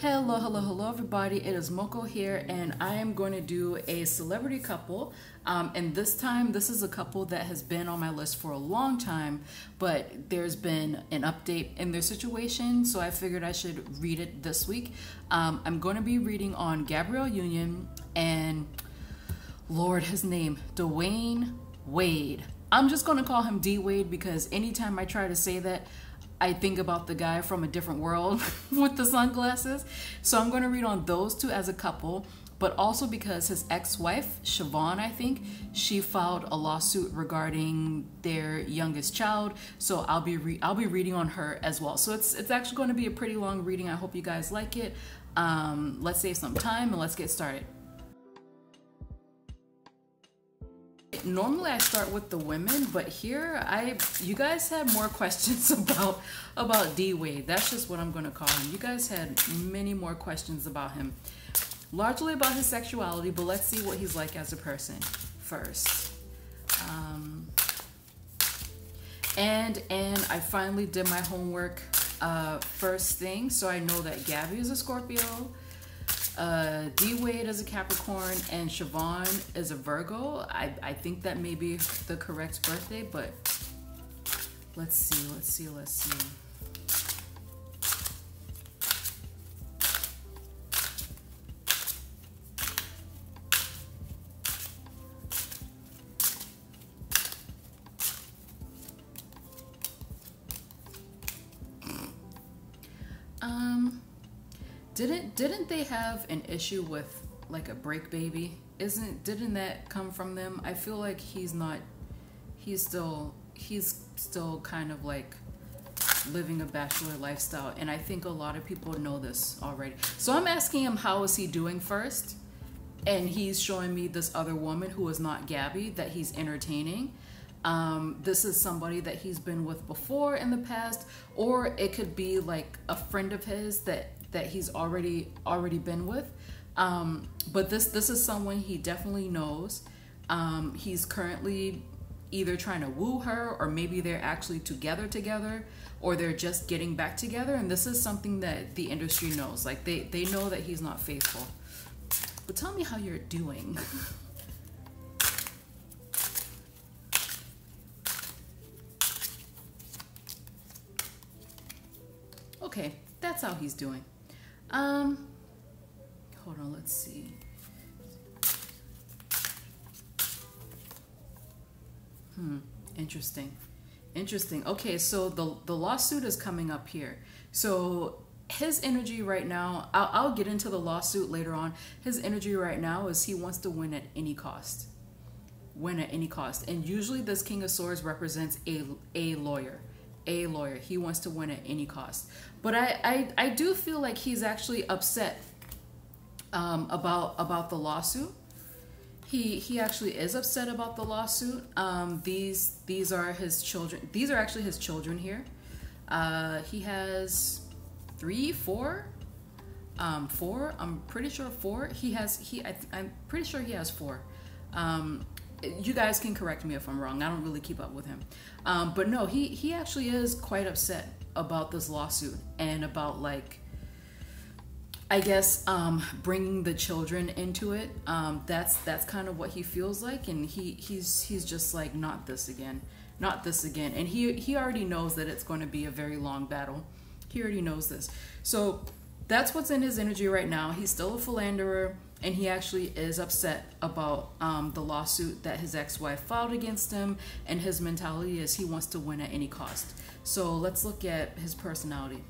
Hello, hello, hello, everybody. It is Mokko here, and I am going to do a celebrity couple. Um, and this time, this is a couple that has been on my list for a long time, but there's been an update in their situation, so I figured I should read it this week. Um, I'm going to be reading on Gabrielle Union and Lord, his name, Dwyane Wade. I'm just going to call him D Wade because anytime I try to say that, I think about the guy from a different world with the sunglasses. So I'm going to read on those two as a couple, but also because his ex-wife, Siovaughn, I think, she filed a lawsuit regarding their youngest child. So I'll be I'll be reading on her as well. So it's it's actually going to be a pretty long reading. I hope you guys like it. Um, let's save some time and let's get started. Normally I start with the women, but here I you guys had more questions about about D Wade. That's just what I'm gonna call him. You guys had many more questions about him, largely about his sexuality. But let's see what he's like as a person first. Um, and and I finally did my homework uh, first thing, so I know that Gabby is a Scorpio uh, D Wade is a Capricorn and Siovaughn is a Virgo. I, I think that may be the correct birthday, but let's see, let's see, let's see. Didn't didn't they have an issue with like a break baby? Isn't didn't that come from them? I feel like he's not he's still he's still kind of like living a bachelor lifestyle and I think a lot of people know this already. So I'm asking him how is he doing first? And he's showing me this other woman who is not Gabby that he's entertaining. Um, this is somebody that he's been with before in the past, or it could be like a friend of his that that he's already already been with. Um, but this this is someone he definitely knows. Um, he's currently either trying to woo her or maybe they're actually together together or they're just getting back together. And this is something that the industry knows. Like they they know that he's not faithful. But tell me how you're doing. Okay that's how he's doing um, hold on, let's see. Hmm, interesting. Interesting. Okay, so the the lawsuit is coming up here. So his energy right now, I'll, I'll get into the lawsuit later on. His energy right now is he wants to win at any cost. Win at any cost. And usually this King of Swords represents a, a lawyer a lawyer. He wants to win at any cost. But I, I, I do feel like he's actually upset um, about about the lawsuit. He he actually is upset about the lawsuit. Um, these these are his children. These are actually his children here. Uh, he has three, four, um, four. I'm pretty sure four. He has he. I, am pretty sure he has four. You guys can correct me if I'm wrong. I don't really keep up with him. Um, but no, he, he actually is quite upset about this lawsuit and about like, I guess um, bringing the children into it. Um, that's that's kind of what he feels like, and he he's he's just like not this again, not this again. And he he already knows that it's going to be a very long battle. He already knows this. So that's what's in his energy right now. He's still a philanderer and he actually is upset about um, the lawsuit that his ex-wife filed against him and his mentality is he wants to win at any cost. So let's look at his personality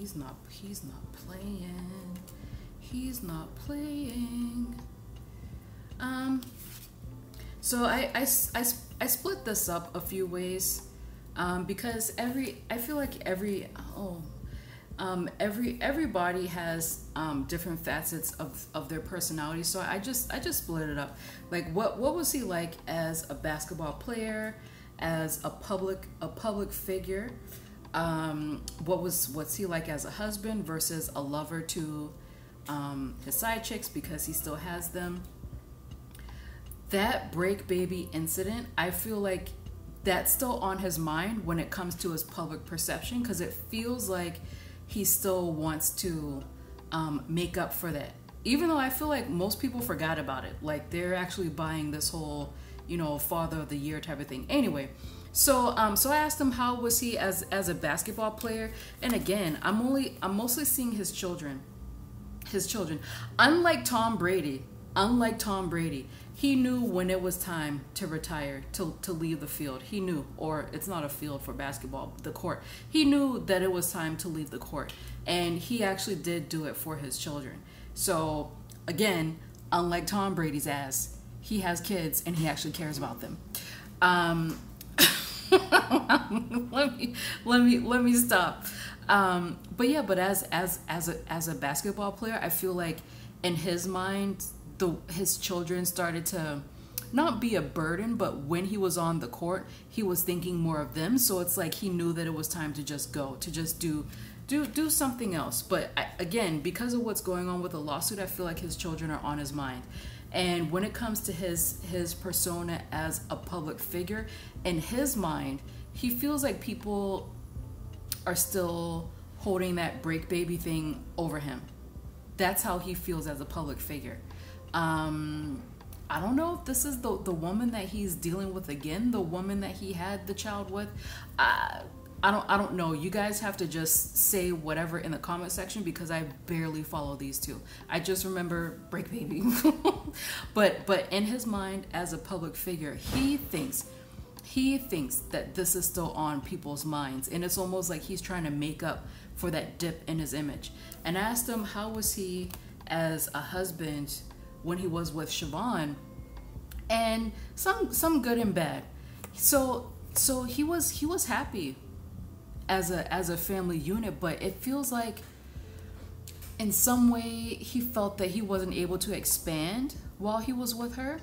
he's not he's not playing. He's not playing. Um so I I, I I split this up a few ways um, because every I feel like every oh um, every everybody has um, different facets of, of their personality. So I just I just split it up. Like what what was he like as a basketball player, as a public a public figure? Um, what was what's he like as a husband versus a lover to um, his side chicks because he still has them. That break baby incident, I feel like that's still on his mind when it comes to his public perception because it feels like he still wants to um, make up for that. Even though I feel like most people forgot about it, like they're actually buying this whole, you know, father of the year type of thing. Anyway, so um, so I asked him how was he as as a basketball player, and again, I'm only I'm mostly seeing his children, his children. Unlike Tom Brady, unlike Tom Brady, he knew when it was time to retire, to, to leave the field. He knew, or it's not a field for basketball, the court. He knew that it was time to leave the court. And he actually did do it for his children. So, again, unlike Tom Brady's ass, he has kids and he actually cares about them. Um, let me let me let me stop. Um, but yeah, but as as as a as a basketball player, I feel like in his mind the his children started to not be a burden, but when he was on the court, he was thinking more of them. So it's like he knew that it was time to just go, to just do do do something else. But I, again, because of what's going on with the lawsuit, I feel like his children are on his mind. And when it comes to his his persona as a public figure, in his mind, he feels like people are still holding that break baby thing over him. That's how he feels as a public figure. Um, I don't know if this is the the woman that he's dealing with again, the woman that he had the child with. I I don't I don't know. You guys have to just say whatever in the comment section because I barely follow these two. I just remember Break Baby. but but in his mind as a public figure, he thinks he thinks that this is still on people's minds and it's almost like he's trying to make up for that dip in his image. And I asked him how was he as a husband when he was with Siovaughn, and some some good and bad. So so he was he was happy as a as a family unit, but it feels like in some way he felt that he wasn't able to expand while he was with her.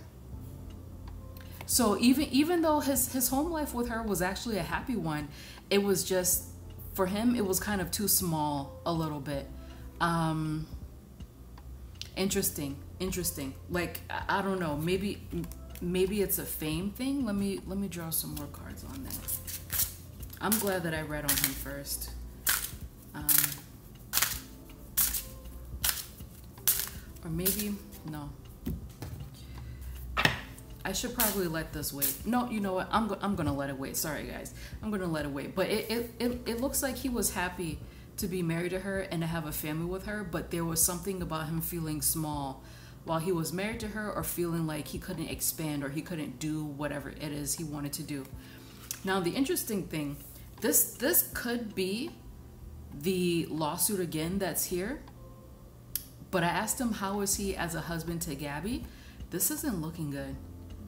So even even though his his home life with her was actually a happy one, it was just for him it was kind of too small a little bit. Um, interesting interesting. Like I don't know, maybe maybe it's a fame thing. Let me let me draw some more cards on that. I'm glad that I read on him first. Um, or maybe no. I should probably let this wait. No, you know what? I'm, go I'm gonna let it wait. Sorry, guys. I'm gonna let it wait. But it, it, it, it looks like he was happy to be married to her and to have a family with her, but there was something about him feeling small while he was married to her or feeling like he couldn't expand or he couldn't do whatever it is he wanted to do. Now the interesting thing, this this could be the lawsuit again that's here. But I asked him how is he as a husband to Gabby. This isn't looking good.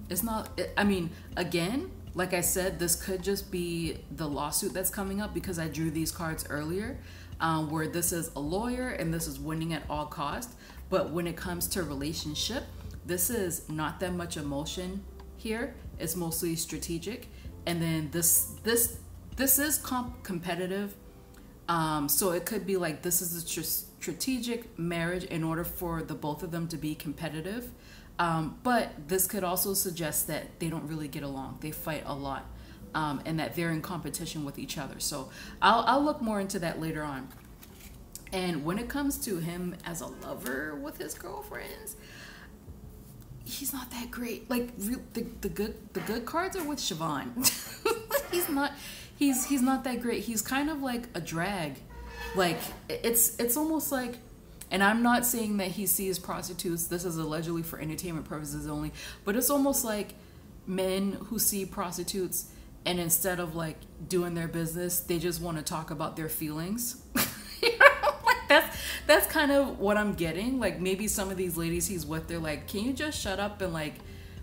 It's not I mean, again, like I said, this could just be the lawsuit that's coming up because I drew these cards earlier, um, where this is a lawyer and this is winning at all cost. But when it comes to relationship, this is not that much emotion here. It's mostly strategic. And then this this this is comp- competitive. Um, so it could be like this is a tr- strategic marriage in order for the both of them to be competitive. Um, but this could also suggest that they don't really get along. They fight a lot. Um, and that they're in competition with each other. So I'll, I'll look more into that later on. And when it comes to him as a lover with his girlfriends, he's not that great. Like the, the good the good cards are with Siovaughn. he's not he's he's not that great. He's kind of like a drag. Like it's it's almost like and I'm not saying that he sees prostitutes. This is allegedly for entertainment purposes only, but it's almost like men who see prostitutes and instead of like doing their business, they just want to talk about their feelings. that's that's kind of what I'm getting. Like maybe some of these ladies he's with, they're like, can you just shut up and like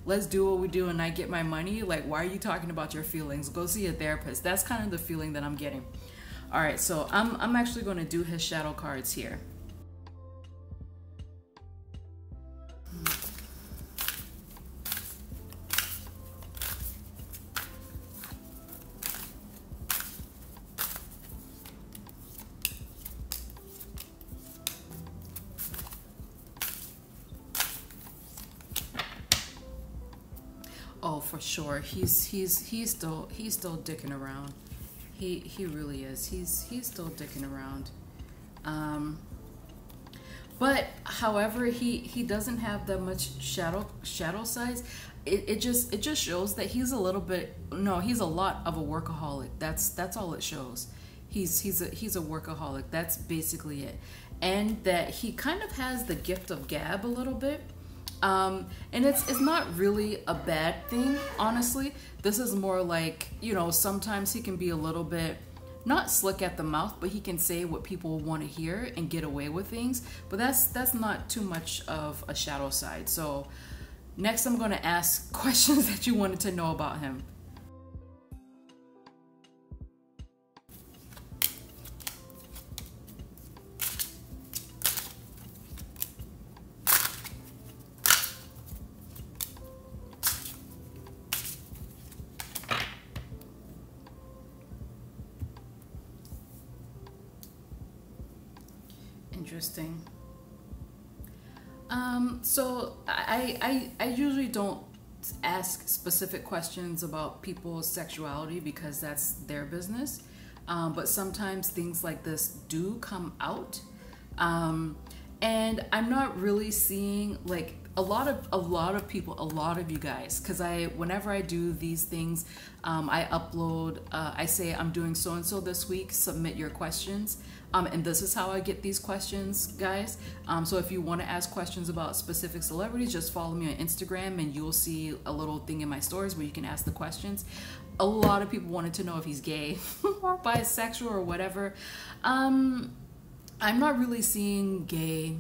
let's do what we do and I get my money. Like, why are you talking about your feelings? Go see a therapist. That's kind of the feeling that I'm getting. All right, so I'm, I'm actually going to do his shadow cards here. Sure. He's he's he's still he's still dicking around. He he really is. He's he's still dicking around. Um, but however, he he doesn't have that much shadow shadow size. It, it just it just shows that he's a little bit no he's a lot of a workaholic. That's that's all it shows. He's he's a he's a workaholic. That's basically it. And that he kind of has the gift of gab a little bit um, and it's it's not really a bad thing, honestly. This is more like, you know, sometimes he can be a little bit not slick at the mouth, but he can say what people want to hear and get away with things. But that's that's not too much of a shadow side. So next I'm gonna ask questions that you wanted to know about him. So I, I I usually don't ask specific questions about people's sexuality because that's their business. Um, but sometimes things like this do come out. Um, and I'm not really seeing like a lot of a lot of people a lot of you guys because i whenever i do these things um, i upload uh, i say i'm doing so and so this week submit your questions. Um, and this is how i get these questions guys. Um, so if you want to ask questions about specific celebrities just follow me on instagram and you'll see a little thing in my stories where you can ask the questions. A lot of people wanted to know if he's gay or bisexual or whatever. Um, i'm not really seeing gay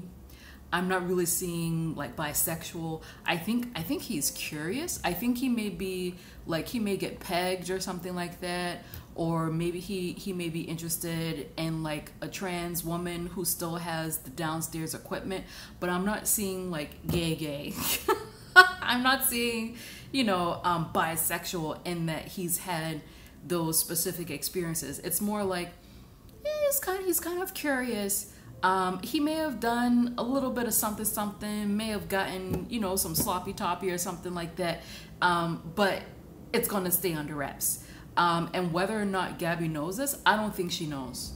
I'm not really seeing like bisexual. I think I think he's curious. I think he may be like he may get pegged or something like that or maybe he he may be interested in like a trans woman who still has the downstairs equipment, but I'm not seeing like gay gay. I'm not seeing, you know, um, bisexual in that he's had those specific experiences. It's more like eh, he's kind of, he's kind of curious um, he may have done a little bit of something, something, may have gotten, you know, some sloppy toppy or something like that. Um, but it's going to stay under wraps. Um, and whether or not Gabby knows this, I don't think she knows.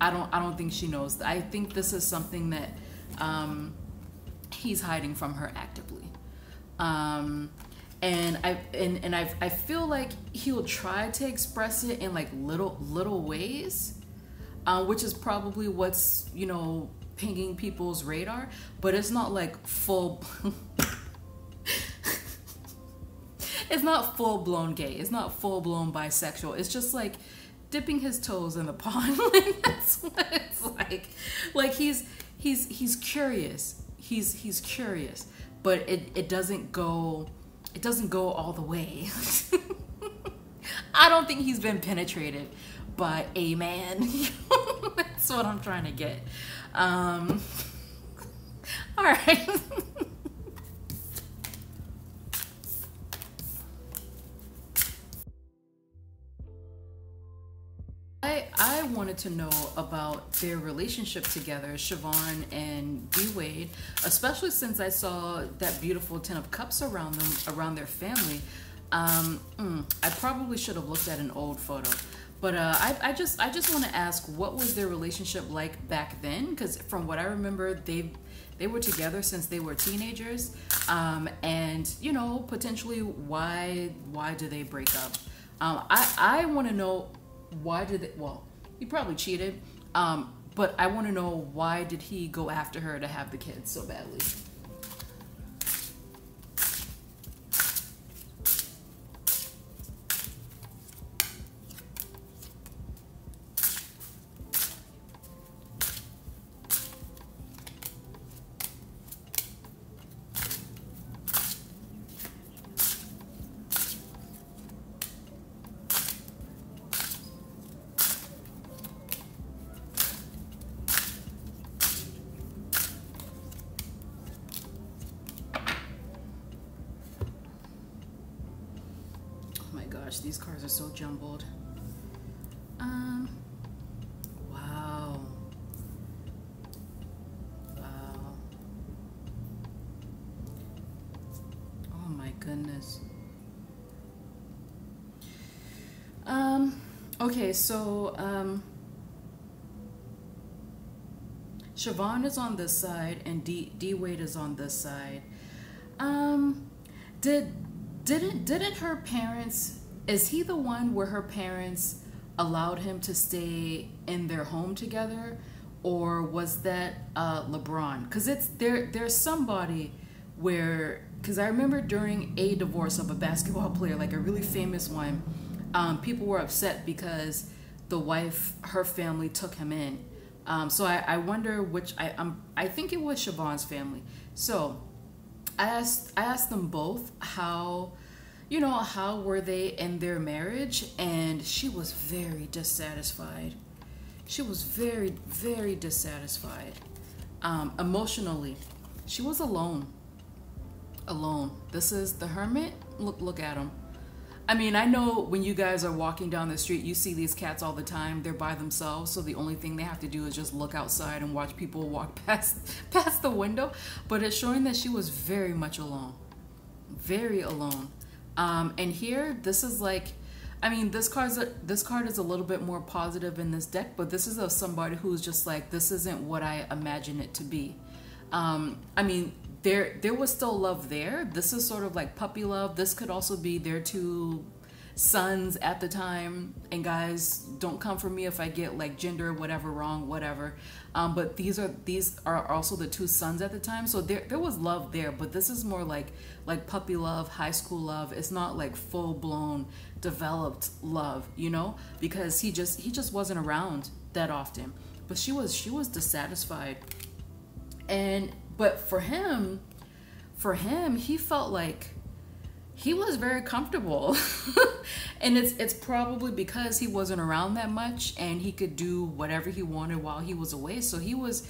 I don't. I don't think she knows. I think this is something that um, he's hiding from her actively. Um, and I and and I I feel like he'll try to express it in like little little ways uh, which is probably what's you know pinging people's radar but it's not like full it's not full blown gay. It's not full blown bisexual. It's just like dipping his toes in the pond. That's what it's like. Like he's he's he's curious. He's he's curious. But it it doesn't go it doesn't go all the way. I don't think he's been penetrated by a man. That's what I'm trying to get. Um, all right. I, I wanted to know about their relationship together, Siovaughn and D Wade, especially since I saw that beautiful Ten of Cups around them, around their family. Um, mm, I probably should have looked at an old photo. But uh, I, I just I just want to ask, what was their relationship like back then? Because from what I remember, they they were together since they were teenagers, um, and you know potentially why why do they break up? Um, I I want to know why did they? Well, he probably cheated, um, but I want to know why did he go after her to have the kids so badly? Gosh, these cars are so jumbled. Um, wow. Wow. Oh my goodness. Um, okay, so, um, Siovaughn is on this side and D, D Wade is on this side. Um, did didn't didn't her parents is he the one where her parents allowed him to stay in their home together? Or was that uh, LeBron? Because it's there there's somebody where because I remember during a divorce of a basketball player like a really famous one um, people were upset because the wife her family took him in. Um, so I, I wonder which I um, I think it was Siovaughn's family. So I asked I asked them both how you know, how were they in their marriage? And she was very dissatisfied. She was very, very dissatisfied um, emotionally. She was alone. Alone. This is the hermit. Look, look at him. I mean, I know when you guys are walking down the street, you see these cats all the time. They're by themselves, so the only thing they have to do is just look outside and watch people walk past past the window. But it's showing that she was very much alone, very alone. Um, and here, this is like, I mean, this card's a, this card is a little bit more positive in this deck, but this is of somebody who's just like, this isn't what I imagine it to be. Um, I mean, there there was still love there. This is sort of like puppy love. This could also be their two sons at the time. And guys, don't come for me if I get like gender whatever wrong, whatever. Um, but these are these are also the two sons at the time. So there there was love there, but this is more like like puppy love, high school love. It's not like full blown developed love, you know, because he just he just wasn't around that often. But she was she was dissatisfied. And but for him, for him, he felt like he was very comfortable. and it's it's probably because he wasn't around that much and he could do whatever he wanted while he was away. So he was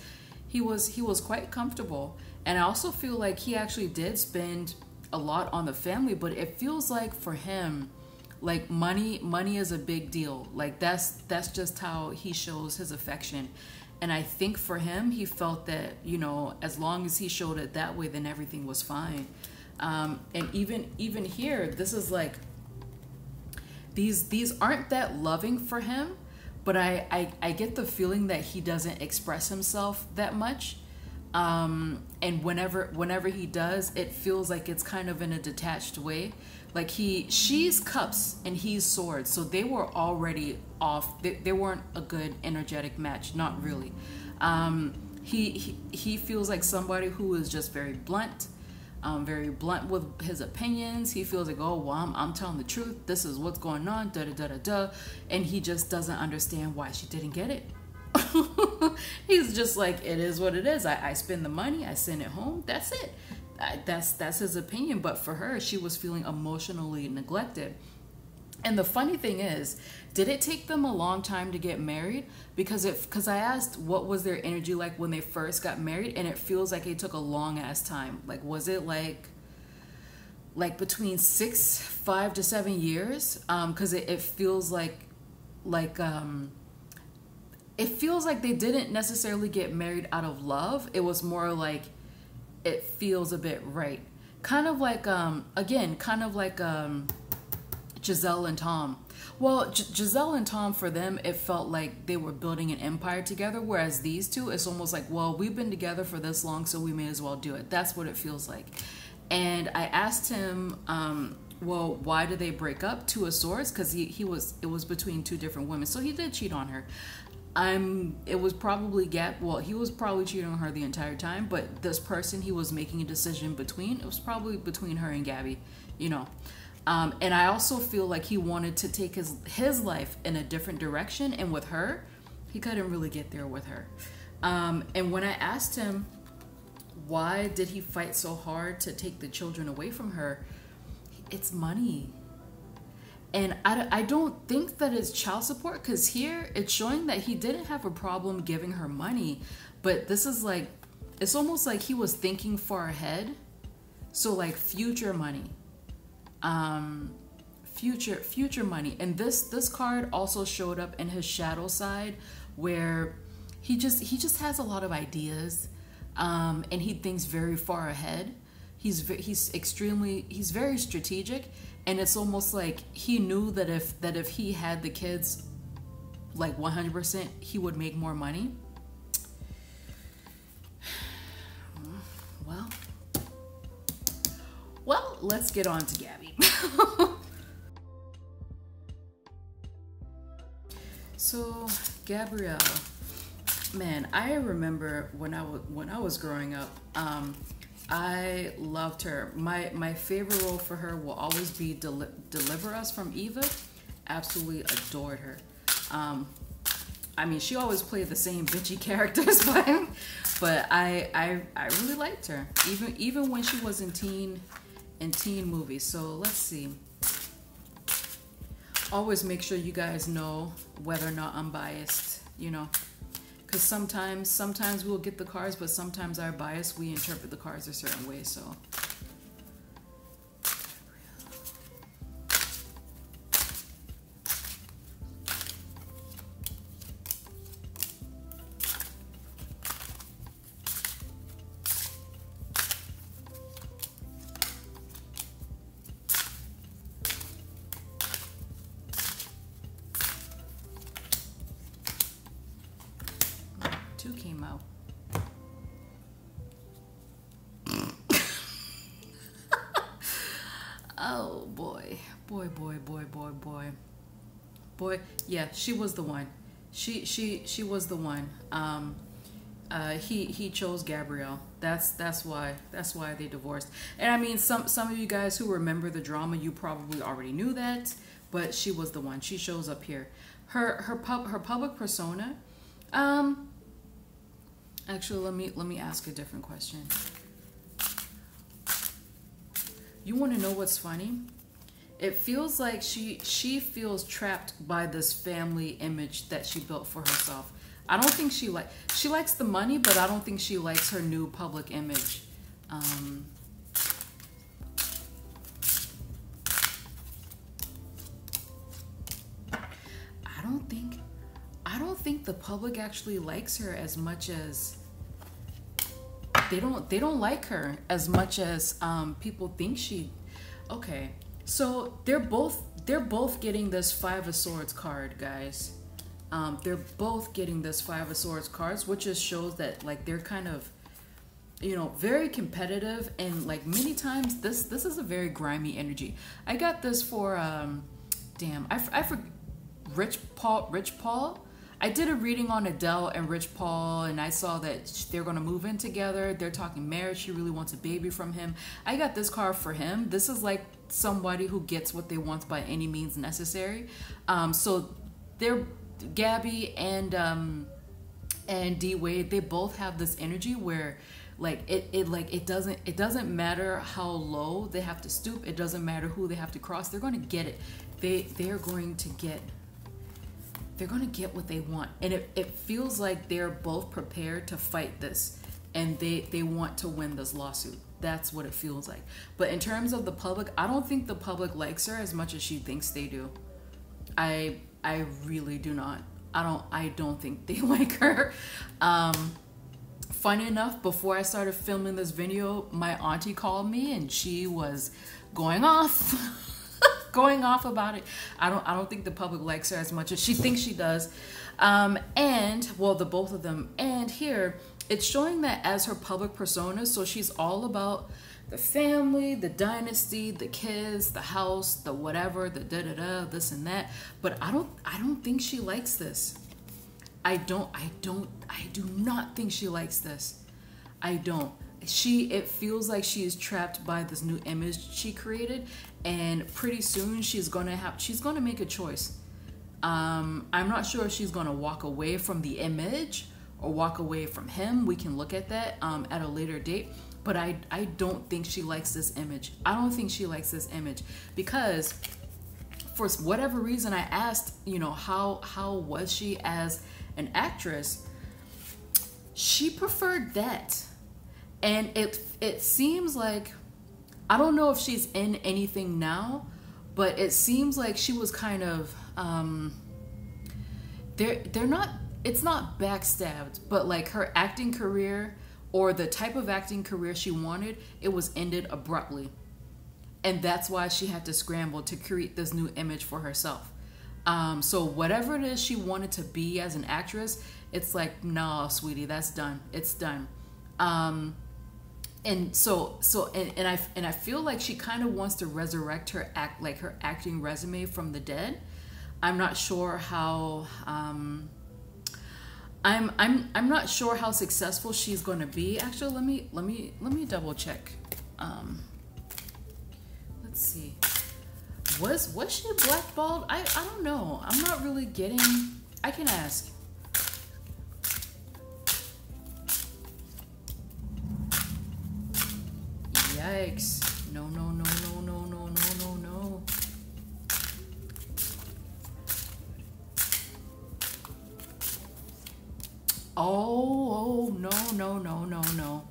he was he was quite comfortable. And I also feel like he actually did spend a lot on the family, but it feels like for him like money money is a big deal. Like that's that's just how he shows his affection and I think for him, he felt that, you know, as long as he showed it that way, then everything was fine. Um, and even even here, this is like these these aren't that loving for him, but I, I, I get the feeling that he doesn't express himself that much. Um, and whenever whenever he does, it feels like it's kind of in a detached way. Like he, she's cups and he's swords. So they were already off. They, they weren't a good energetic match. Not really. Um, he, he, he feels like somebody who is just very blunt, um, very blunt with his opinions. He feels like, oh, well, I'm, I'm telling the truth. This is what's going on, da da da da da. And he just doesn't understand why she didn't get it. He's just like, it is what it is. I, I spend the money, I send it home. That's it that's that's his opinion but for her she was feeling emotionally neglected and the funny thing is did it take them a long time to get married because if because i asked what was their energy like when they first got married and it feels like it took a long ass time like was it like like between six five to seven years um because it, it feels like like um it feels like they didn't necessarily get married out of love it was more like it feels a bit right. Kind of like, um, again, kind of like um, Gisele and Tom. Well, G Gisele and Tom, for them, it felt like they were building an empire together, whereas these two, it's almost like, well, we've been together for this long, so we may as well do it. That's what it feels like. And I asked him, um, well, why did they break up? Two of Swords, because he, he was it was between two different women, so he did cheat on her. I'm it was probably Gap well he was probably cheating on her the entire time but this person he was making a decision between it was probably between her and Gabby you know um, and I also feel like he wanted to take his his life in a different direction and with her he couldn't really get there with her. Um, and when I asked him why did he fight so hard to take the children away from her? It's money. And I, I don't think that it's child support because here it's showing that he didn't have a problem giving her money but this is like it's almost like he was thinking far ahead. So like future money um future future money. And this this card also showed up in his shadow side where he just he just has a lot of ideas um, and he thinks very far ahead. He's he's extremely he's very strategic and it's almost like he knew that if that if he had the kids like 100% he would make more money. Well well let's get on to gabby so gabrielle man i remember when i was when i was growing up um, I loved her. My my favorite role for her will always be Deli- Deliver Us from Eva. Absolutely adored her. Um, I mean, she always played the same bitchy characters, but but I I I really liked her. Even even when she was in teen in teen movies. So let's see. Always make sure you guys know whether or not I'm biased. You know because sometimes sometimes we'll get the cards but sometimes our bias we interpret the cards a certain way so she was the one. She she she was the one. Um, uh, he he chose Gabrielle. That's that's why that's why they divorced. And I mean, some some of you guys who remember the drama, you probably already knew that. But she was the one. She shows up here. Her her pub her public persona. Um, Actually, let me let me ask a different question. You want to know what's funny? It feels like she she feels trapped by this family image that she built for herself. I don't think she like she likes the money, but I don't think she likes her new public image. Um, I don't think I don't think the public actually likes her as much as they don't they don't like her as much as um, people think she okay so they're both they're both getting this five of swords card guys. Um, they're both getting this five of swords cards which just shows that like they're kind of you know very competitive and like many times this this is a very grimy energy. I got this for um damn i, I for rich paul rich paul I did a reading on Adele and Rich Paul, and I saw that they're going to move in together. They're talking marriage. She really wants a baby from him. I got this card for him. This is like somebody who gets what they want by any means necessary. Um, so they're Gabby and um, and D Wade. They both have this energy where like it, it like it doesn't it doesn't matter how low they have to stoop it doesn't matter who they have to cross they're going to get it they they're going to get they're going to get what they want. And it, it feels like they're both prepared to fight this and they, they want to win this lawsuit. That's what it feels like. But in terms of the public, I don't think the public likes her as much as she thinks they do. I I really do not. I don't I don't think they like her. Um funny enough, before I started filming this video, my auntie called me and she was going off. going off about it. I don't I don't think the public likes her as much as she thinks she does. Um, and well, the both of them. And here it's showing that as her public persona, so she's all about the family, the dynasty, the kids, the house, the whatever, the da da da, this and that. But I don't I don't think she likes this. I don't I don't I do not think she likes this. I don't she it feels like she is trapped by this new image she created and pretty soon she's gonna have she's gonna make a choice. Um i'm not sure if she's gonna walk away from the image or walk away from him. We can look at that um, at a later date. But i i don't think she likes this image. I don't think she likes this image because for whatever reason i asked you know how how was she as an actress? She preferred that and it it seems like I don't know if she's in anything now, but it seems like she was kind of um, they're they're not it's not backstabbed, but like her acting career or the type of acting career she wanted, it was ended abruptly. And that's why she had to scramble to create this new image for herself. Um, so whatever it is she wanted to be as an actress, it's like, nah, sweetie, that's done. It's done. Um, and so so and, and I and I feel like she kind of wants to resurrect her act like her acting resume from the dead. I'm not sure how um, I'm I'm I'm not sure how successful she's going to be. Actually, let me let me let me double check. Um, let's see. Was was she blackballed? I I don't know. I'm not really getting. I can ask. Yikes! No no no no no no no no no. Oh, oh, no, no, no, no, no.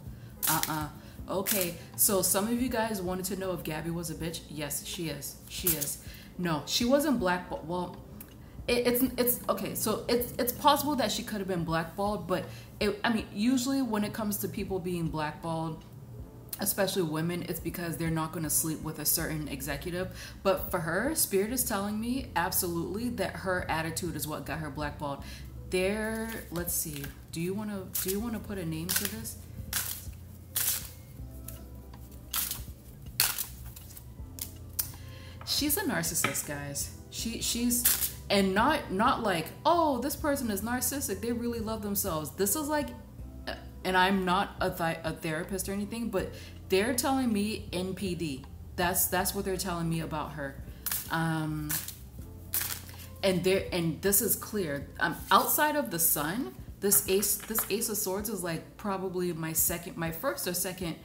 Uh-uh. Okay, so some of you guys wanted to know if Gabby was a bitch. Yes, she is. She is. No, she wasn't blackballed. Well, it, it's it's okay. So it's it's possible that she could have been blackballed, but it, I mean, usually when it comes to people being blackballed, especially women, it's because they're not going to sleep with a certain executive. But for her, Spirit is telling me absolutely that her attitude is what got her blackballed. There let's see. Do you want to do you want to put a name to this? She's a narcissist guys. She she's and not not like oh this person is narcissistic. They really love themselves. This is like and i'm not a, th- a therapist or anything but they're telling me npd that's that's what they're telling me about her. Um and there and this is clear. Um, outside of the sun this ace this ace of swords is like probably my second my first or second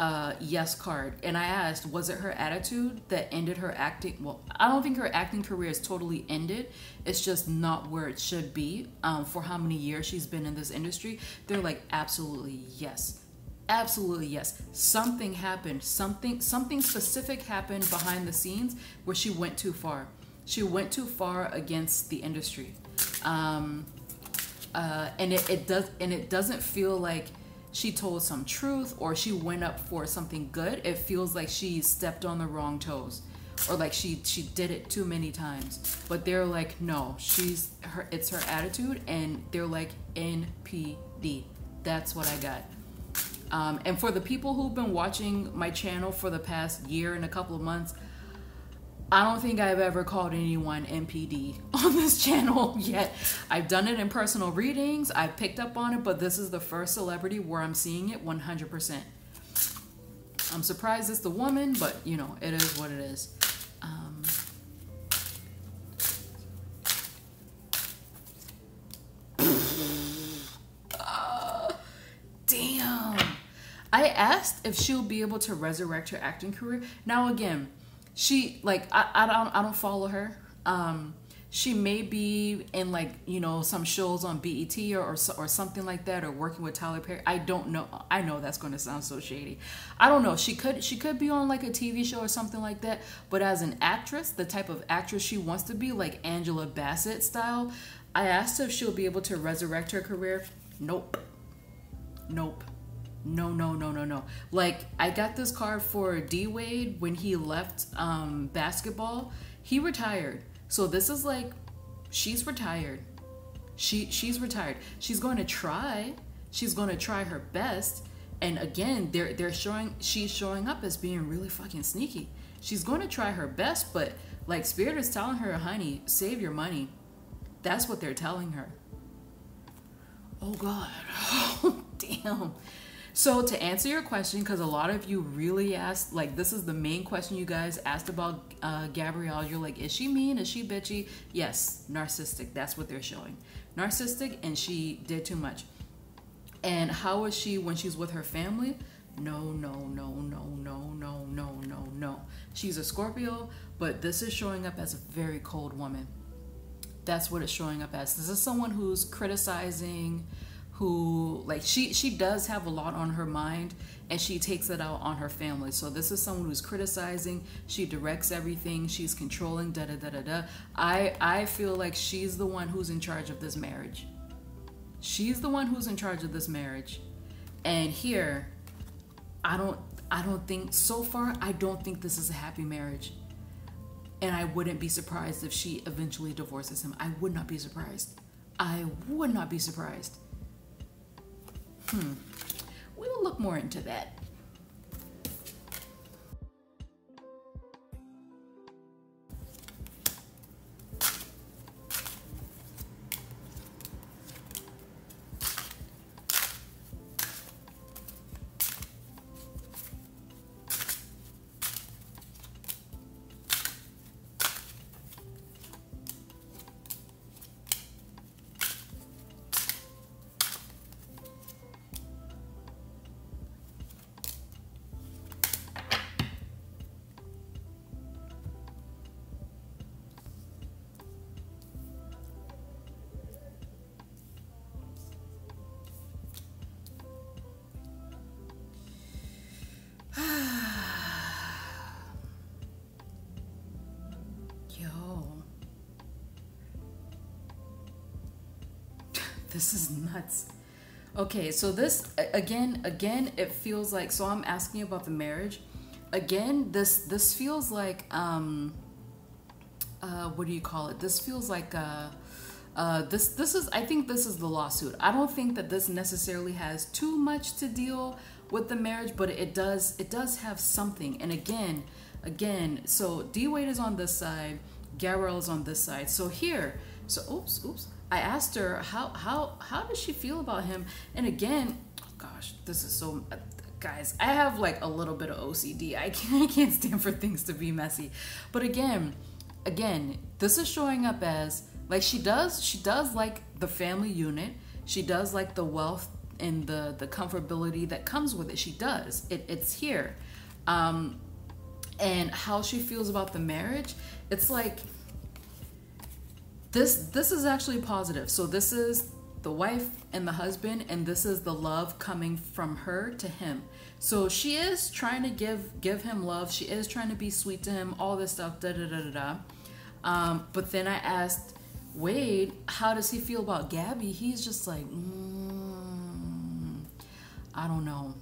uh, yes card. And i asked was it her attitude that ended her acting? Well i don't think her acting career is totally ended. It's just not where it should be um, for how many years she's been in this industry. They're like absolutely yes. Absolutely yes. Something happened. Something something specific happened behind the scenes where she went too far. She went too far against the industry. Um, uh, and it, it does and it doesn't feel like she told some truth or she went up for something good it feels like she stepped on the wrong toes. Or like she she did it too many times. But they're like no she's her it's her attitude and they're like npd that's what i got. Um, and for the people who've been watching my channel for the past year and a couple of months I don't think I've ever called anyone NPD on this channel yet. I've done it in personal readings, I've picked up on it, but this is the first celebrity where I'm seeing it 100%. I'm surprised it's the woman, but you know, it is what it is. Um, uh, damn. I asked if she'll be able to resurrect her acting career. Now, again, she like I, I don't I don't follow her. Um, she may be in like you know some shows on BET or, or or something like that, or working with Tyler Perry. I don't know. I know that's going to sound so shady. I don't know. She could she could be on like a TV show or something like that. But as an actress, the type of actress she wants to be, like Angela Bassett style, I asked her if she'll be able to resurrect her career. Nope. Nope. No, no, no, no, no. Like I got this card for D Wade when he left um, basketball. He retired. So this is like she's retired. She she's retired. She's going to try. She's going to try her best. And again, they're they're showing she's showing up as being really fucking sneaky. She's going to try her best, but like Spirit is telling her, "Honey, save your money." That's what they're telling her. Oh god. Oh, damn. So to answer your question, because a lot of you really asked, like this is the main question you guys asked about uh, Gabrielle. You're like, is she mean? Is she bitchy? Yes, narcissistic. That's what they're showing. Narcissistic, and she did too much. And how is she when she's with her family? No, no, no, no, no, no, no, no, no. She's a Scorpio, but this is showing up as a very cold woman. That's what it's showing up as. This is someone who's criticizing who like she she does have a lot on her mind and she takes it out on her family. So this is someone who's criticizing, she directs everything, she's controlling, da da da da da. I I feel like she's the one who's in charge of this marriage. She's the one who's in charge of this marriage. And here, I don't I don't think so far I don't think this is a happy marriage. And I wouldn't be surprised if she eventually divorces him. I would not be surprised. I would not be surprised. Hmm. We'll look more into that. This is nuts. Okay, so this again, again, it feels like. So I'm asking about the marriage. Again, this this feels like um, uh, what do you call it? This feels like uh, uh, this this is. I think this is the lawsuit. I don't think that this necessarily has too much to deal with the marriage, but it does it does have something. And again, again, so D Wade is on this side, Gabrielle is on this side. So here, so oops, oops. I asked her how how how does she feel about him, and again, oh gosh, this is so. Guys, I have like a little bit of OCD. I can't, I can't stand for things to be messy. But again, again, this is showing up as like she does. She does like the family unit. She does like the wealth and the the comfortability that comes with it. She does. It, it's here. Um, and how she feels about the marriage, it's like this this is actually positive. So this is the wife and the husband and this is the love coming from her to him. So she is trying to give give him love. She is trying to be sweet to him, all this stuff, da da da da da. Um, but then I asked Wade, how does he feel about Gabby? He's just like, mm, I don't know.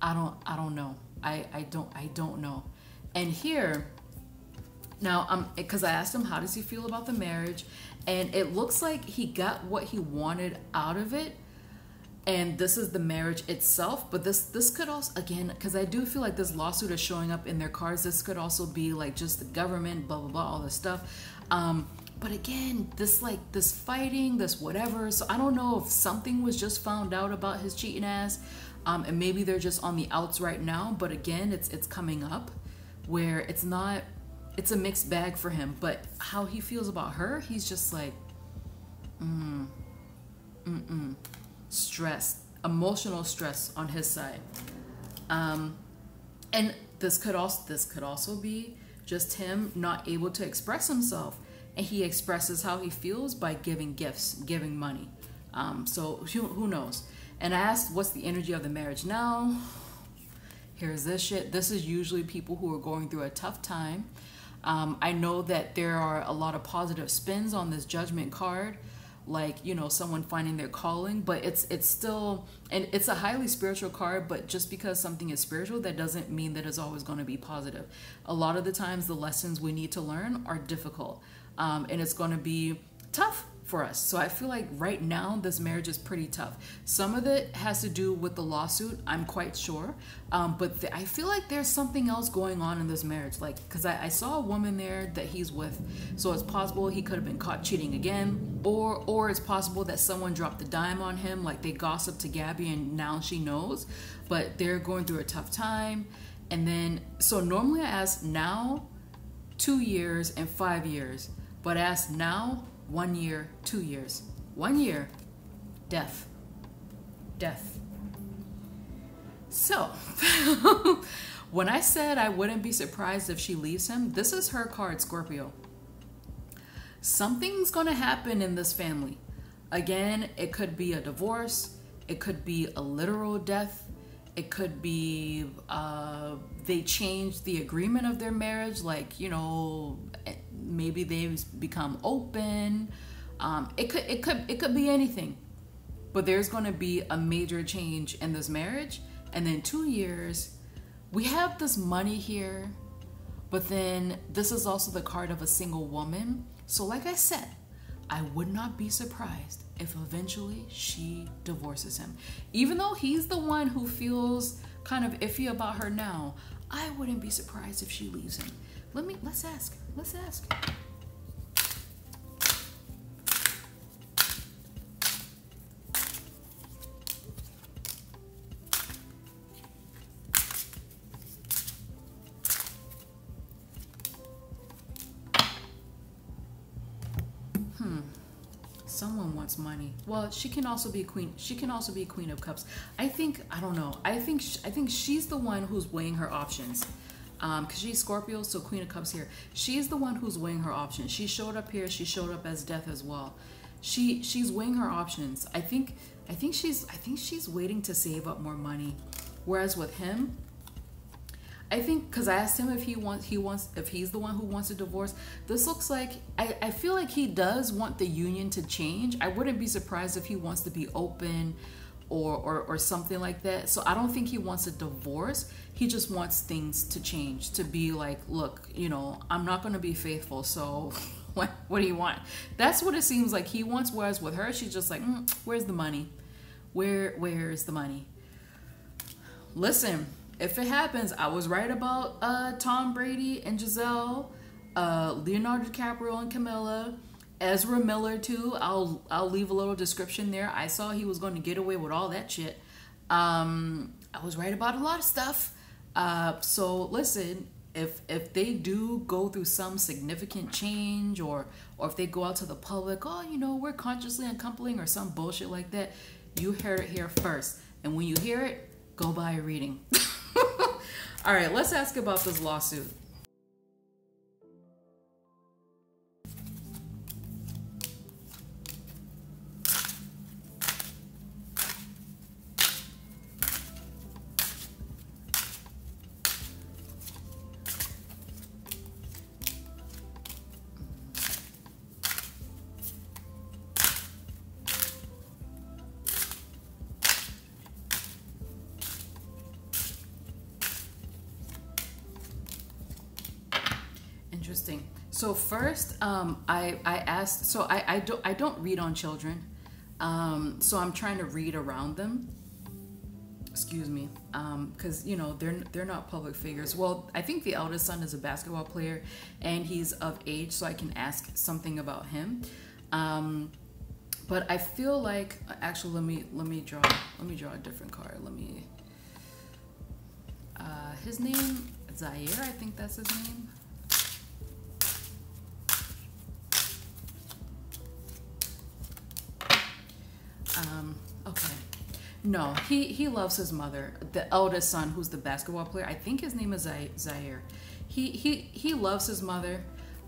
I don't I don't know. I I don't I don't know. And here now, um, because I asked him how does he feel about the marriage, and it looks like he got what he wanted out of it, and this is the marriage itself. But this this could also again, because I do feel like this lawsuit is showing up in their cards. This could also be like just the government, blah blah blah, all this stuff. Um, but again, this like this fighting, this whatever. So I don't know if something was just found out about his cheating ass, um, and maybe they're just on the outs right now. But again, it's it's coming up where it's not it's a mixed bag for him. But how he feels about her, he's just like, mm, mm, mm, stress, emotional stress on his side. Um, and this could also this could also be just him not able to express himself, and he expresses how he feels by giving gifts, giving money. Um, so who, who knows? And I asked, what's the energy of the marriage now? Here's this shit. This is usually people who are going through a tough time um, I know that there are a lot of positive spins on this judgment card, like you know someone finding their calling, but it's it's still and it's a highly spiritual card. But just because something is spiritual, that doesn't mean that it's always going to be positive. A lot of the times, the lessons we need to learn are difficult, um, and it's going to be tough for us. So I feel like right now this marriage is pretty tough. Some of it has to do with the lawsuit, I'm quite sure. Um, but I feel like there's something else going on in this marriage. Like, because I, I, saw a woman there that he's with. So it's possible he could have been caught cheating again. Or, or it's possible that someone dropped the dime on him. Like they gossiped to Gabby and now she knows. But they're going through a tough time. And then, so normally I ask now, two years and five years. But ask now, one year, two years. One year, death. Death. So, when I said I wouldn't be surprised if she leaves him, this is her card, Scorpio. Something's going to happen in this family. Again, it could be a divorce, it could be a literal death, it could be uh, they changed the agreement of their marriage, like, you know, maybe they've become open. Um, it could it could it could be anything. But there's going to be a major change in this marriage and then 2 years we have this money here, but then this is also the card of a single woman. So like I said, I would not be surprised if eventually she divorces him. Even though he's the one who feels kind of iffy about her now, I wouldn't be surprised if she leaves him. Let me let's ask. Let's ask. Hmm. someone wants money. Well, she can also be a queen. She can also be a queen of cups. I think I don't know. I think I think she's the one who's weighing her options. Um, cause she's Scorpio, so Queen of Cups here. She's the one who's weighing her options. She showed up here. She showed up as Death as well. She she's weighing her options. I think I think she's I think she's waiting to save up more money. Whereas with him, I think because I asked him if he wants he wants if he's the one who wants a divorce. This looks like I, I feel like he does want the union to change. I wouldn't be surprised if he wants to be open or, or or something like that. So I don't think he wants a divorce. He just wants things to change, to be like, look, you know, I'm not gonna be faithful, so what what do you want? That's what it seems like he wants. Whereas with her, she's just like, mm, where's the money? Where where's the money? Listen, if it happens, I was right about uh, Tom Brady and Gisele, uh, Leonardo DiCaprio and Camila, Ezra Miller too. I'll I'll leave a little description there. I saw he was going to get away with all that shit. Um, I was right about a lot of stuff. Uh, so listen, if if they do go through some significant change, or or if they go out to the public, oh, you know, we're consciously uncoupling or some bullshit like that, you heard it here first. And when you hear it, go buy a reading. All right, let's ask about this lawsuit. Um, I I asked. So I I don't I don't read on children. Um, so I'm trying to read around them. Excuse me, because um, you know they're they're not public figures. Well, I think the eldest son is a basketball player, and he's of age, so I can ask something about him. Um, but I feel like actually let me let me draw let me draw a different card. Let me. Uh, his name Zaire, I think that's his name. Um, okay. No, he, he loves his mother. The eldest son, who's the basketball player, I think his name is Zaire. He he he loves his mother.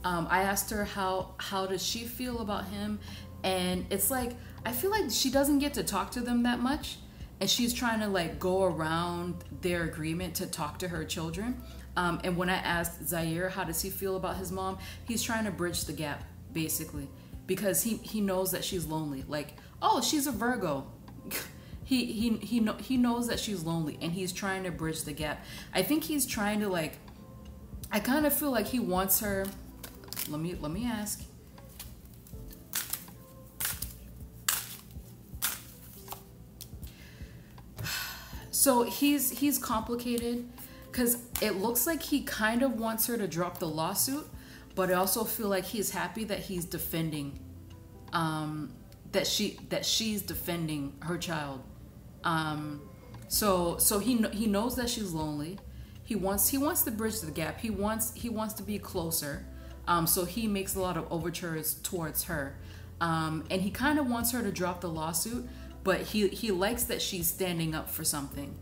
Um, I asked her how how does she feel about him, and it's like I feel like she doesn't get to talk to them that much, and she's trying to like go around their agreement to talk to her children. Um, and when I asked Zaire how does he feel about his mom, he's trying to bridge the gap basically because he he knows that she's lonely. Like oh, she's a Virgo. he he he know, he knows that she's lonely and he's trying to bridge the gap. I think he's trying to like I kind of feel like he wants her let me let me ask. So he's he's complicated cuz it looks like he kind of wants her to drop the lawsuit, but I also feel like he's happy that he's defending um that she that she's defending her child. Um, so so he he knows that she's lonely. He wants he wants to bridge the gap. He wants he wants to be closer. Um, so he makes a lot of overtures towards her, um, and he kind of wants her to drop the lawsuit. But he he likes that she's standing up for something.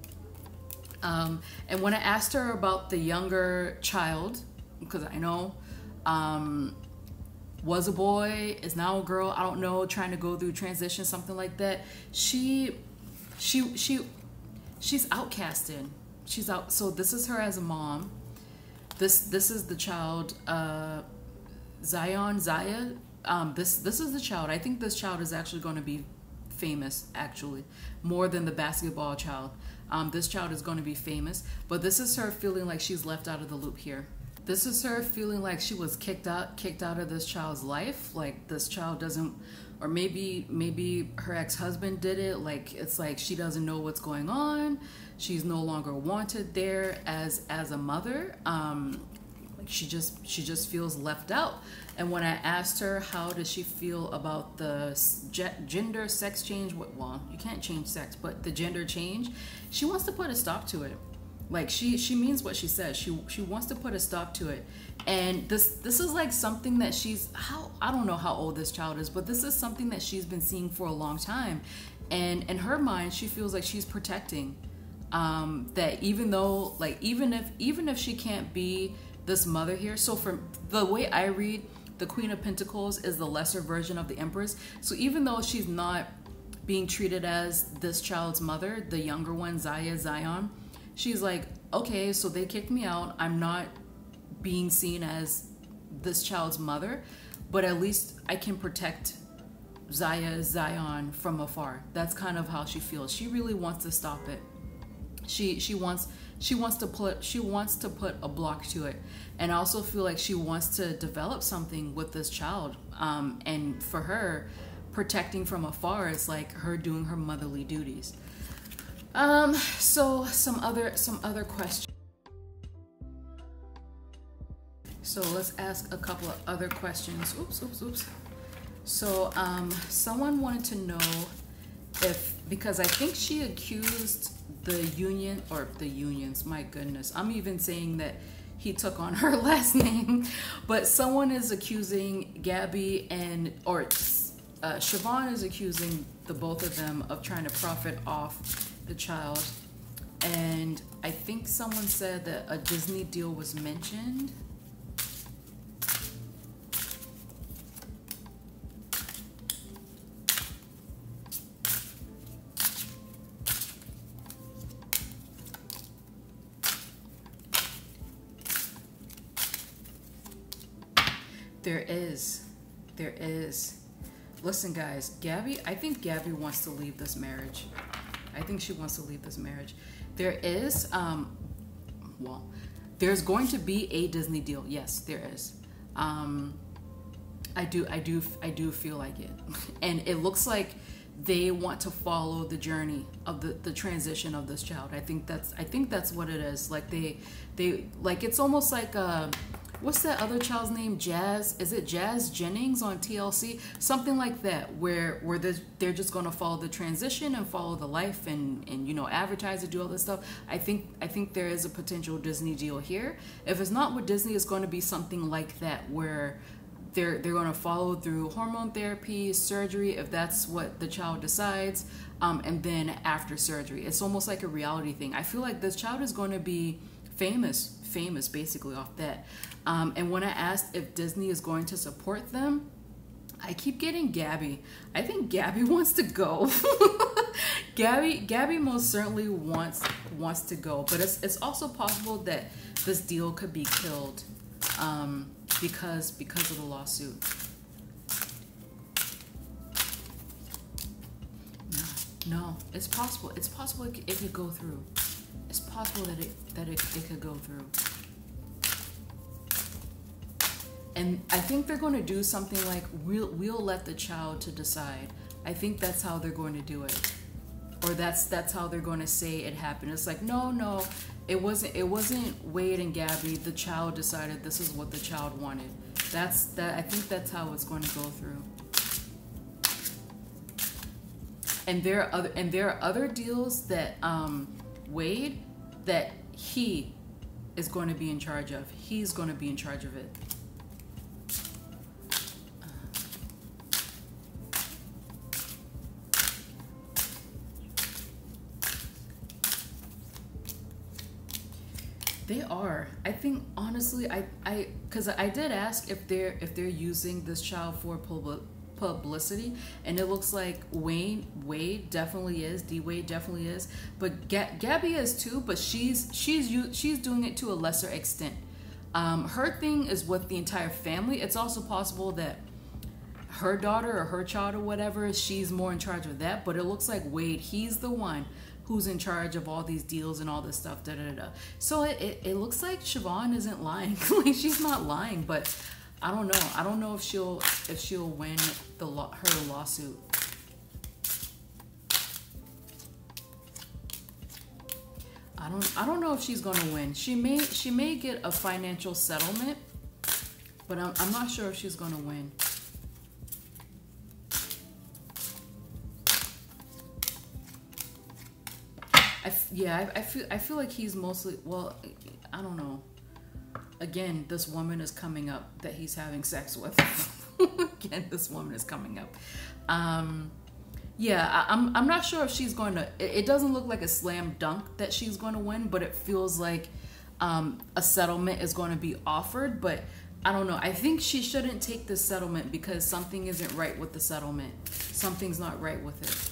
Um, and when I asked her about the younger child, because I know um, was a boy, is now a girl. I don't know, trying to go through transition, something like that. She, she, she, she's outcasted. She's out. So this is her as a mom. This this is the child, uh, Zion Zaya. Um, this this is the child. I think this child is actually going to be famous, actually, more than the basketball child. Um, this child is going to be famous, but this is her feeling like she's left out of the loop here. This is her feeling like she was kicked out, kicked out of this child's life. Like this child doesn't, or maybe maybe her ex-husband did it. Like it's like she doesn't know what's going on. She's no longer wanted there as as a mother. Um, like she just she just feels left out. And when I asked her how does she feel about the gender sex change, well, you can't change sex, but the gender change, she wants to put a stop to it. Like she she means what she says. She she wants to put a stop to it. And this this is like something that she's how I don't know how old this child is, but this is something that she's been seeing for a long time. And in her mind, she feels like she's protecting. Um, that even though like even if even if she can't be this mother here, so from the way I read, the Queen of Pentacles is the lesser version of the Empress. So even though she's not being treated as this child's mother, the younger one, Zaya Zion, she's like, okay, so they kicked me out. I'm not being seen as this child's mother, but at least I can protect Zaya Zion from afar. That's kind of how she feels. She really wants to stop it. She she wants she wants to put she wants to put a block to it, and I also feel like she wants to develop something with this child. Um, and for her, protecting from afar is like her doing her motherly duties. Um, so some other some other questions. So let's ask a couple of other questions. Oops, oops, oops. So um, someone wanted to know if because I think she accused the union or the unions. My goodness, I'm even saying that he took on her last name, but someone is accusing Gabby and or uh, Siovaughn is accusing the both of them of trying to profit off the child. And I think someone said that a Disney deal was mentioned. There is. There is. Listen, guys, Gabby, I think Gabby wants to leave this marriage. I think she wants to leave this marriage. There is, um, well, there's going to be a Disney deal. Yes, there is. Um, I do, I do, I do feel like it, and it looks like they want to follow the journey of the, the transition of this child. I think that's, I think that's what it is. Like they, they, like it's almost like a what's that other child's name? Jazz? Is it Jazz Jennings on TLC? Something like that, where where they're just going to follow the transition and follow the life and and you know advertise and do all this stuff. I think I think there is a potential Disney deal here. If it's not with Disney, it's going to be something like that where they're they're going to follow through hormone therapy, surgery if that's what the child decides, um, and then after surgery, it's almost like a reality thing. I feel like this child is going to be famous, famous basically off that. Um, and when I asked if Disney is going to support them, I keep getting Gabby. I think Gabby wants to go. Gabby, Gabby most certainly wants wants to go, but it's it's also possible that this deal could be killed um, because because of the lawsuit. No, it's possible. It's possible it, it could go through. It's possible that it that it, it could go through. And I think they're going to do something like we'll we'll let the child to decide. I think that's how they're going to do it, or that's that's how they're going to say it happened. It's like no, no, it wasn't. It wasn't Wade and Gabby. The child decided this is what the child wanted. That's that. I think that's how it's going to go through. And there are other and there are other deals that um, Wade that he is going to be in charge of. He's going to be in charge of it. They are. I think honestly, I I because I did ask if they're if they're using this child for public publicity, and it looks like Wayne Wade definitely is. D Wade definitely is, but Ga- Gabby is too. But she's she's she's doing it to a lesser extent. Um, her thing is with the entire family. It's also possible that her daughter or her child or whatever, she's more in charge of that. But it looks like Wade, he's the one who's in charge of all these deals and all this stuff. Da da da. So it, it, it looks like Siovaughn isn't lying. like she's not lying, but I don't know. I don't know if she'll if she'll win the her lawsuit. I don't I don't know if she's gonna win. She may she may get a financial settlement, but I'm I'm not sure if she's gonna win. I, yeah, I, I feel I feel like he's mostly well, I don't know. Again, this woman is coming up that he's having sex with. Again, this woman is coming up. Um, yeah, I, am I'm, I'm not sure if she's going to. It, it, doesn't look like a slam dunk that she's going to win, but it feels like um, a settlement is going to be offered. But I don't know. I think she shouldn't take the settlement because something isn't right with the settlement. Something's not right with it.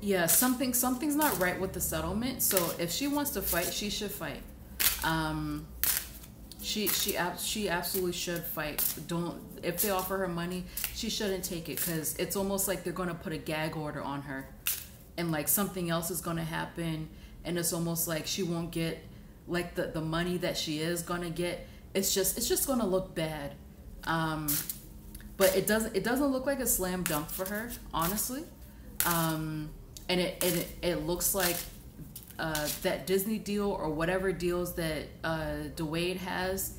Yeah, something something's not right with the settlement. So if she wants to fight, she should fight. Um, she she she absolutely should fight. Don't if they offer her money, she shouldn't take it because it's almost like they're gonna put a gag order on her, and like something else is gonna happen, and it's almost like she won't get like the the money that she is gonna get. It's just it's just gonna look bad. Um, but it doesn't it doesn't look like a slam dunk for her, honestly. Um, and it and it, it looks like uh, that Disney deal or whatever deals that uh, Dwyane has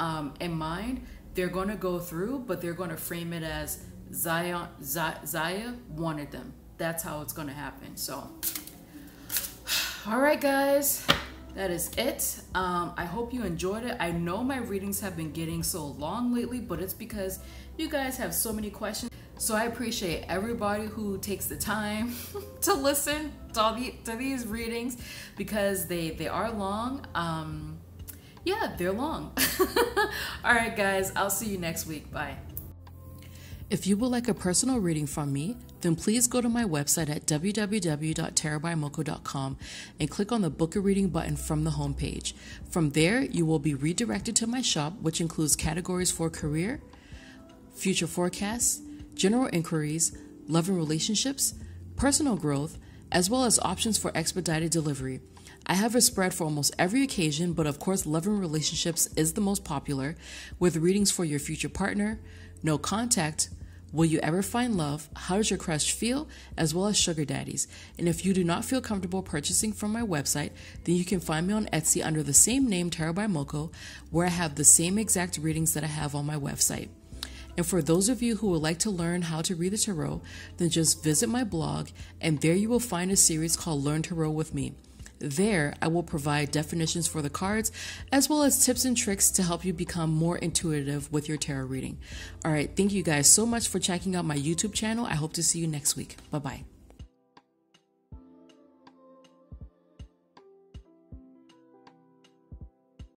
um, in mind, they're going to go through, but they're going to frame it as Zion, Zaya wanted them. That's how it's going to happen. So, all right, guys, that is it. Um, I hope you enjoyed it. I know my readings have been getting so long lately, but it's because you guys have so many questions. So I appreciate everybody who takes the time to listen to the to these readings because they they are long. Um, yeah, they're long. all right, guys, I'll see you next week. Bye. If you would like a personal reading from me, then please go to my website at www.tarotbymokko.com and click on the book a reading button from the homepage. From there, you will be redirected to my shop, which includes categories for career, future forecasts, general inquiries, love and relationships, personal growth, as well as options for expedited delivery. I have a spread for almost every occasion, but of course, love and relationships is the most popular, with readings for your future partner, no contact, will you ever find love, how does your crush feel, as well as sugar daddies. And if you do not feel comfortable purchasing from my website, then you can find me on Etsy under the same name, Tarot by Mokko, where I have the same exact readings that I have on my website. And for those of you who would like to learn how to read the tarot, then just visit my blog, and there you will find a series called Learn Tarot with Me. There, I will provide definitions for the cards as well as tips and tricks to help you become more intuitive with your tarot reading. All right, thank you guys so much for checking out my YouTube channel. I hope to see you next week. Bye bye.